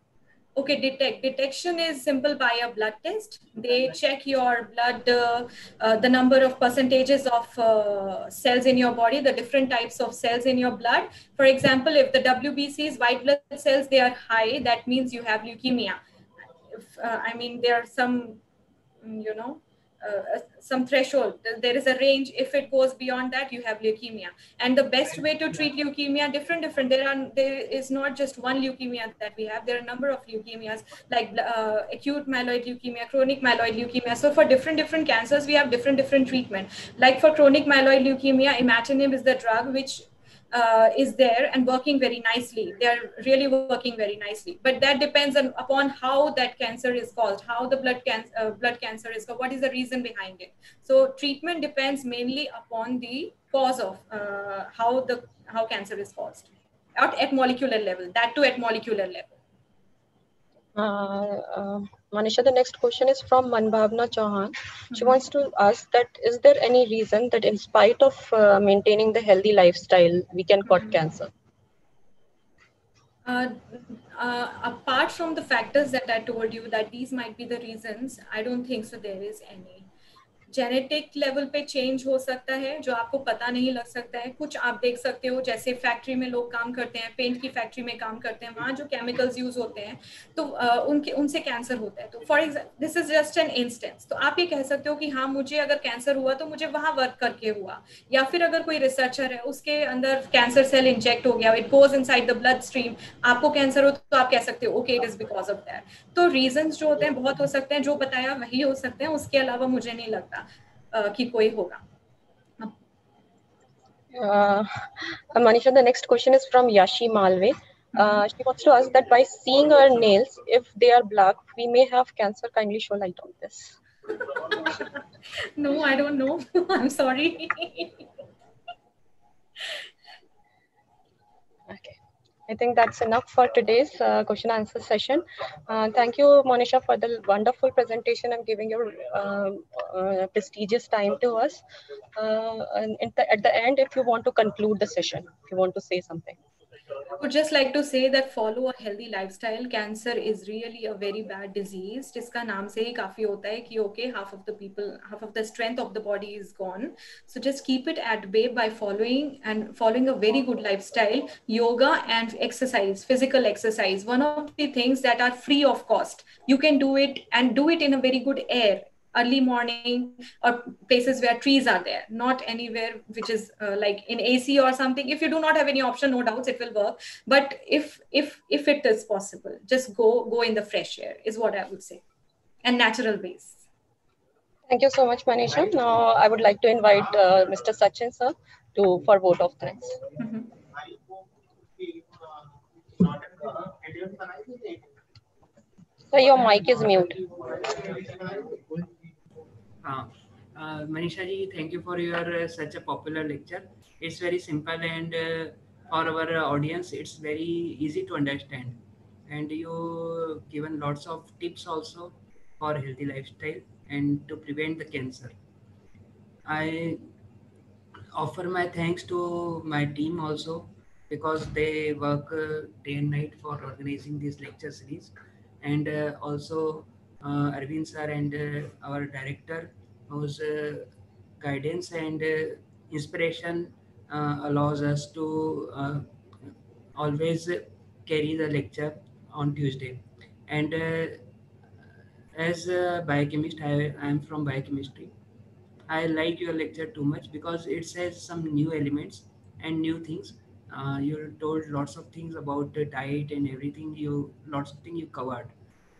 Okay detect. Detection is simple by a blood test. They check your blood uh, uh, the number of percentages of uh, cells in your body the different types of cells in your blood. For example if the wbcs white blood cells they are high that means you have leukemia. If, uh, i mean there are some you know uh, some threshold. There is a range. If it goes beyond that you have leukemia. And the best way to treat leukemia different different. There are there is not just one leukemia that we have. There are a number of leukemias like uh, acute myeloid leukemia chronic myeloid leukemia. So for different different cancers we have different different treatment. Like for chronic myeloid leukemia imatinib is the drug which uh, is there and working very nicely. They are really working very nicely. But that depends on upon how that cancer is caused, how the blood cancer uh, blood cancer is caused, what is the reason behind it. So treatment depends mainly upon the cause of uh, how the how cancer is caused, at, at molecular level. That too at molecular level. Manisha, the next question is from Manbhavna Chauhan. She wants to ask that is there any reason that in spite of uh, maintaining the healthy lifestyle, we can cut mm-hmm. cancer? Uh, uh, apart from the factors that I told you that these might be the reasons, I don't think so there is any. Genetic level पे change हो सकता है, जो आपको पता नहीं लग सकता है। कुछ आप देख सकते हो, जैसे फैक्ट्री में लोग काम करते हैं पेंट की फैक्ट्री में काम करते हैं, वहाँ जो केमिकल्स यूज़ होते हैं तो उनके, उनसे कैंसर होता है। तो for example this is just an instance तो आप ये कह सकते हो कि हाँ मुझे अगर कैंसर हुआ तो मुझे वहाँ वर्क करके हुआ। या फिर अगर कोई रिसर्चर है, उसके अंदर कैंसर सेल इंजेक्ट हो गया it goes inside the bloodstream आपको कैंसर हो तो आप कह सकते हो okay it is because of that तो रीजन जो होते हैं, बहुत हो सकते हैं, जो बताया वही हो सकते हैं, उसके अलावा मुझे नहीं लगता। कि कोई होगा Uh, Manisha, the next question is from Yashi Malve. Uh, she wants to ask that by seeing our nails, if they are black, we may have cancer. Kindly show light on this. no, I don't know. I'm sorry. okay. I think that's enough for today's uh, question answer session. Uh, thank you, Manisha, for the wonderful presentation and giving your um, uh, prestigious time to us. Uh, and at the end, if you want to conclude the session, if you want to say something would just like to say that follow a healthy lifestyle. Cancer is really a very bad disease. जिसका नाम से ही काफी होता है कि okay, half of the people, half of the strength of the body is gone. So just keep it at bay by following and following a very good lifestyle, yoga and exercise, physical exercise. One of the things that are free of cost. You can do it and do it in a very good air early morning or places where trees are there not anywhere which is uh, like in ac or something. If you do not have any option no doubts it will work. But if if if it is possible just go go in the fresh air is what i would say. And natural ways. Thank you so much manisha. Now i would like to invite uh, mr sachin sir to for vote of thanks mm-hmm. So your mic is mute. Manisha ji, thank you for your uh, such a popular lecture. It's very simple and uh, for our audience, it's very easy to understand. And you given lots of tips also for healthy lifestyle and to prevent the cancer. I offer my thanks to my team also because they work uh, day and night for organizing this lecture series and uh, also uh, Arvind sir and uh, our director whose uh, guidance and uh, inspiration uh, allows us to always carry the lecture on Tuesday. And as a biochemist, I, am from biochemistry. I like your lecture too much because it says some new elements and new things. Uh, you told lots of things about the diet and everything. You lots of things you covered.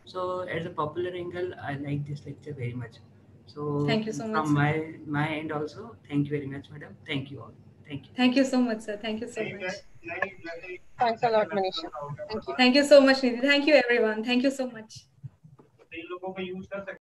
So as a popular angle, I like this lecture very much. So thank you so much. From my my end also, thank you very much, madam. Thank you all. Thank you. Thank you so much, sir. Thank you so much. Thanks a lot, Manisha. Thank you. Thank you so much, Nidhi. Thank you, everyone. Thank you so much.